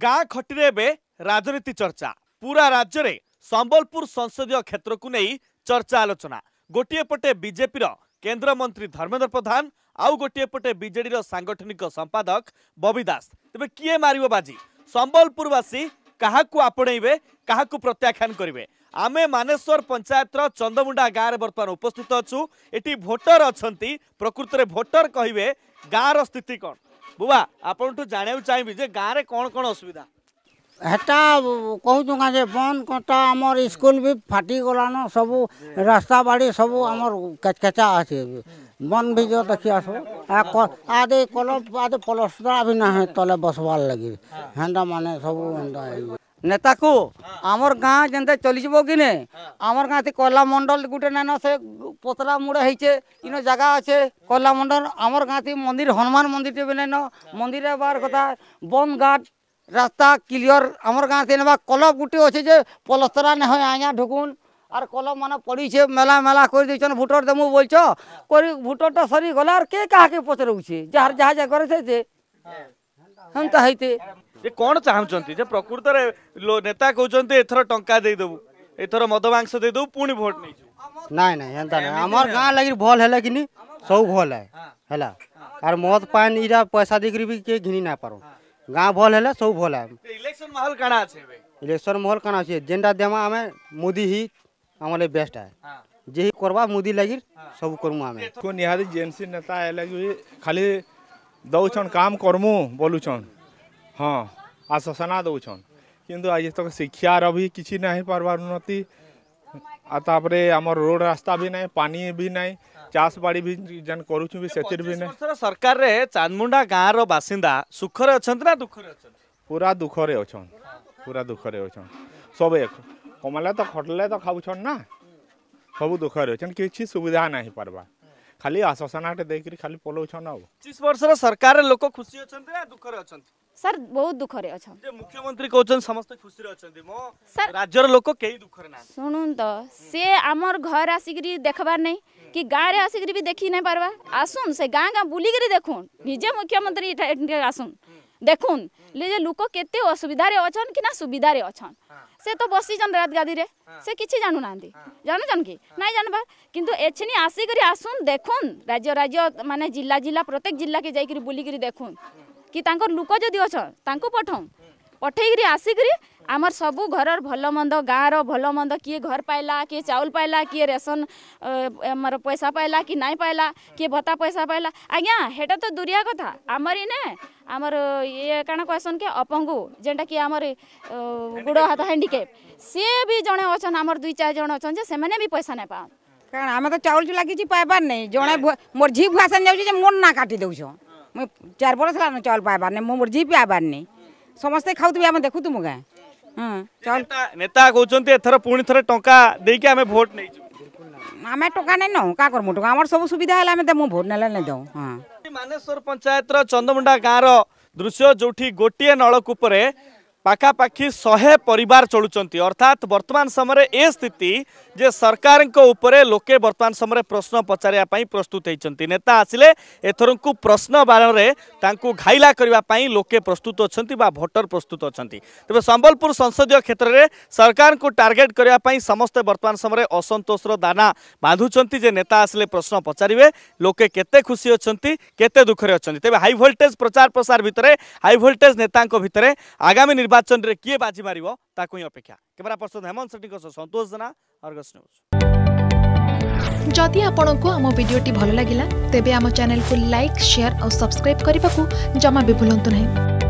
ଗାଁ ଖଟିରେ ଏବେ ରାଜନୀତି ଚର୍ଚ୍ଚା ପୁରା ରାଜ୍ୟରେ ସମ୍ବଲପୁର ସଂସଦୀୟ କ୍ଷେତ୍ରକୁ ନେଇ ଚର୍ଚ୍ଚା ଆଲୋଚନା ଗୋଟିଏ ପଟେ ବିଜେପିର କେନ୍ଦ୍ରମନ୍ତ୍ରୀ ଧର୍ମେନ୍ଦ୍ର ପ୍ରଧାନ ଆଉ ଗୋଟିଏ ପଟେ ବିଜେଡ଼ିର ସାଙ୍ଗଠନିକ ସମ୍ପାଦକ ବବି ଦାସ ତେବେ କିଏ ମାରିବ ବାଜି ସମ୍ବଲପୁରବାସୀ କାହାକୁ ଆପଣେଇବେ କାହାକୁ ପ୍ରତ୍ୟାଖ୍ୟାନ କରିବେ ଆମେ ମାନେଶ୍ୱର ପଞ୍ଚାୟତର ଚନ୍ଦମୁଣ୍ଡା ଗାଁରେ ବର୍ତ୍ତମାନ ଉପସ୍ଥିତ ଅଛୁ ଏଠି ଭୋଟର ଅଛନ୍ତି ପ୍ରକୃତରେ ଭୋଟର କହିବେ ଗାଁର ସ୍ଥିତି କ'ଣ ବୁବା ଆପଣଙ୍କଠୁ ଜାଣିବାକୁ ଚାହିଁବି ଯେ ଗାଁରେ କ'ଣ କ'ଣ ଅସୁବିଧା ହେଟା କହୁଛୁ କାଁ ଯେ ବନ୍ଦ କଣ୍ଟା ଆମର ସ୍କୁଲ ବି ଫାଟିଗଲାନ ସବୁ ରାସ୍ତା ବାଡ଼ି ସବୁ ଆମର କେଚକେଚା ଅଛି ବନ୍ଦ ବି ଯ ଦେଖି ଆସୁ ଆଦେ କଲ ଆଦେ ପଲସ୍ତରା ବି ନାହିଁ ତଲେ ବସବାର୍ ଲାଗି ହେନ୍ତା ମାନେ ସବୁ ହେନ୍ତା নেতাকু আমার গাঁ যেতে চলিযিব কি নে আমার গাঁতে কয়লা মন্ডল গোটে নেন সে পতলা মুড়ে হয়েছে ইন জায়গা আছে কয়লা মন্ডল আমার গাঁতে মন্দির হনুমান মন্দিরটি বি নেন মন্দিরে বার কথা বন ঘাট রাস্তা ক্লিয়র আমার গাঁতে নেবা কলপ গুটি অছে যে পলস্তরা নে হয় আজ্ঞা ঢুকুন আর কলম মানে পড়িছে মেলা মেলা করে দিয়েছেন ভোটর দেমু বলছ করি ভোটরটা সরি গলা আর কে কাহাকে পচরুছে যার যাহা যা করেছে যে হ্যাঁ তা হইতে ଯେ କ'ଣ ଚାହୁଁଛନ୍ତି ଯେ ପ୍ରକୃତରେ ନେତା କହୁଛନ୍ତି ଏଥର ଟଙ୍କା ଦେଇଦେବୁ ଏଥର ମଦ ମାଂସ ଦେଇଦେବୁ ପୁଣି ଭୋଟ ନେଇଯିବୁ ନାଇଁ ନାଇଁ ଏନ୍ତା ନାଇଁ ଆମର ଗାଁ ଲାଗି ଭଲ ହେଲେ କିନି ସବୁ ଭଲ ହେ ହେଲା ଆର୍ ମଦ ପାନ୍ ଇଟା ପଇସା ଦେଇକରି ବି କିଏ ଘିନି ନାଇଁ ପାରୁ ଗାଁ ଭଲ ହେଲେ ସବୁ ଭଲ ହେ ଇଲେକ୍ସନ ମାହୋଲ କାଣା ଅଛେ ଇଲେକ୍ସନ ମାହୋଲ କାଣା ଅଛେ ଯେନ୍ଟା ଦେମା ଆମେ ମୋଦି ହି ଆମର ଲାଗି ବେଷ୍ଟ ହେ ଯେ କରବା ମୋଦି ଲାଗି ସବୁ କରମୁ ଆମେ ନିହାତି ଜେଏମସି ନେତା ହେଲେ ଖାଲି ଦଉଛନ୍ କାମ କରମୁ ବୋଲୁଛନ୍ ହଁ ଆଶ୍ୱାସନା ଦେଉଛନ୍ କିନ୍ତୁ ଆଜିତକ ଶିକ୍ଷାର ବି କିଛି ନାହିଁ ପାର୍ବାର୍ ଉନ୍ନତି ଆଉ ତାପରେ ଆମର ରୋଡ଼ ରାସ୍ତା ବି ନାହିଁ ପାଣି ବି ନାହିଁ ଚାଷବାଡ଼ି ବି ଯେନ୍ କରୁଛୁ ବି ସେଥିରେ ବି ନାହିଁ ସରକାରରେ ଚାନ୍ଦମୁଣ୍ଡା ଗାଁର ବାସିନ୍ଦା ସୁଖରେ ଅଛନ୍ତି ନା ଦୁଃଖରେ ଅଛନ୍ତି ପୁରା ଦୁଃଖରେ ଅଛନ୍ ପୁରା ଦୁଃଖରେ ଅଛନ୍ ସବୁ କମଲେ ତ ଖଟଲେ ତ ଖାଉଛନ୍ ନା ସବୁ ଦୁଃଖରେ ଅଛନ୍ କିଛି ସୁବିଧା ନାହିଁ ପାର୍ବା ଖାଲି ଆଶ୍ୱାସନାଟେ ଦେଇକିରି ଖାଲି ପଲଉଛନ୍ ଆଉ ପଚିଶ ବର୍ଷର ସରକାର ଲୋକ ଖୁସି ଅଛନ୍ତି ନା ଦୁଃଖରେ ଅଛନ୍ତି ସାର୍ ବହୁତ ଦୁଃଖରେ ଅଛନ୍ ମୁଖ୍ୟମନ୍ତ୍ରୀ କହୁଛନ୍ତି ସମସ୍ତେ ଖୁସିରେ ଅଛନ୍ତି ମୋ ରାଜ୍ୟର ଲୋକ କେହି ଦୁଃଖରେ ନାହାନ୍ତି ଶୁଣୁନ ତ ସେ ଆମର ଘର ଆସିକିରି ଦେଖବାର ନାଇଁ କି ଗାଁରେ ଆସିକିରି ବି ଦେଖି ନାଇଁ ପାରବା ଆସୁନ୍ ସେ ଗାଁ ଗାଁ ବୁଲିକିରି ଦେଖୁନ୍ ନିଜେ ମୁଖ୍ୟମନ୍ତ୍ରୀ ଆସୁନ୍ ଦେଖୁନ୍ ଯେ ଲୋକ କେତେ ଅସୁବିଧାରେ ଅଛନ୍ କି ନା ସୁବିଧାରେ ଅଛନ୍ ସେ ତ ବସିଛନ୍ ରାତ ଗାଦିରେ ସେ କିଛି ଜାଣୁନାହାନ୍ତି ଜାଣୁଛନ୍ କି ନାଇଁ ଜାଣବାର୍ କିନ୍ତୁ ଏଛିନି ଆସିକରି ଆସୁନ୍ ଦେଖୁନ୍ ରାଜ୍ୟ ରାଜ୍ୟ ମାନେ ଜିଲ୍ଲା ଜିଲ୍ଲା ପ୍ରତ୍ୟେକ ଜିଲ୍ଲାକେ ଯାଇକିରି ବୁଲିକିରି ଦେଖୁନ୍ କି ତାଙ୍କର ଲୋକ ଯଦି ଅଛନ୍ ତାଙ୍କୁ ପଠଉନ୍ ପଠେଇକିରି ଆସିକିରି ଆମର ସବୁ ଘରର ଭଲ ମନ୍ଦ ଗାଁର ଭଲ ମନ୍ଦ କିଏ ଘର ପାଇଲା କିଏ ଚାଉଳ ପାଇଲା କିଏ ରେସନ୍ ଆମର ପଇସା ପାଇଲା କି ନାଇଁ ପାଇଲା କିଏ ଭତ୍ତା ପଇସା ପାଇଲା ଆଜ୍ଞା ହେଟା ତ ଦୂରିଆ କଥା ଆମର ଇନେ ଆମର ଇଏ କାଣା କହେସନ୍ କି ଅପଙ୍ଗୁ ଯେନ୍ଟାକି ଆମର ଗୋଡ଼ ହାତ ହ୍ୟାଣ୍ଡିକେପ୍ ସିଏ ବି ଜଣେ ଅଛନ୍ ଆମର ଦୁଇ ଚାରି ଜଣ ଅଛନ୍ ଯେ ସେମାନେ ବି ପଇସା ନାଇଁ ପାଆନ୍ କାରଣ ଆମେ ତ ଚାଉଳ ଚୁଲା କିଛି ପାଇବାର ନାଇଁ ଜଣେ ମୋର ଝି ଭୁଆସନ୍ ଯାଉଛି ଯେ ମୋର ନା କାଟି ଦେଉଛନ୍ ମୁଇଁ ଚାରି ବରଷ ହେଲାନ ଚାଉଲ୍ ପାଇବାର୍ ନାଇଁ ମୋ ମୋର୍ ଜି ପାଇବାର୍ ନାଇଁ ସମସ୍ତେ ଖାଉଥିବେ ଆମେ ଦେଖୁଥିମୁ ଗାଁ ହଁ ଚାଉଲ୍ ନେତା କହୁଛନ୍ତି ଏଥର ପୁଣି ଥରେ ଟଙ୍କା ଦେଇକି ଆମେ ଭୋଟ୍ ନେଇଛୁ ଆମେ ଟଙ୍କା ନାଇଁ ନଉ କାଁ କର୍ମୁ ଟଙ୍କା ଆମର ସବୁ ସୁବିଧା ହେଲେ ଆମେ ଦେମୁ ଭୋଟ୍ ନେଲେ ନାଇଁ ଦେଉ ହଁ ମାନେଶ୍ୱର ପଞ୍ଚାୟତର ଚନ୍ଦମୁଣ୍ଡା ଗାଁର ଦୃଶ୍ୟ ଯେଉଁଠି ଗୋଟିଏ ନଳକୂପରେ पाखापा चलुन्छ अर्थात वर्तमान समय ए स्थिति उपरे लोके वर्तमान समयमा प्रश्न पचारेप प्रस्तुत है नेता आसले ए प्रश्न बाँकी घैलाइ लोके प्रस्तुत अनि बा भोटर प्रस्तुत अहिले तपाईँ सम्बलपुर संसदीय क्षेत्र सरकार को टार्गेट गरेको बर्तन समय असन्तोष र दान नेता आसिले प्रश्न पचारे लोके केत खुसी अहिले केते दुःखे अनि हाई भोल्टेज प्रचार प्रसार भित्र हाईोलटेज नेता भित्र आगामी ନିର୍ବାଚନରେ କିଏ ବାଜି ମାରିବ ତାକୁ ହିଁ ଅପେକ୍ଷା କ୍ୟାମେରା ପର୍ସନ ହେମନ୍ତ ସେଠୀଙ୍କ ସହ ସନ୍ତୋଷ ଜେନା ଅର୍ଗସ ନ୍ୟୁଜ୍ ଯଦି ଆପଣଙ୍କୁ ଆମ ଭିଡ଼ିଓଟି ଭଲ ଲାଗିଲା ତେବେ ଆମ ଚ୍ୟାନେଲକୁ ଲାଇକ୍ ସେୟାର ଆଉ ସବସ୍କ୍ରାଇବ୍ କରିବାକୁ ଜମା ବି ଭୁଲନ୍ତୁ ନାହିଁ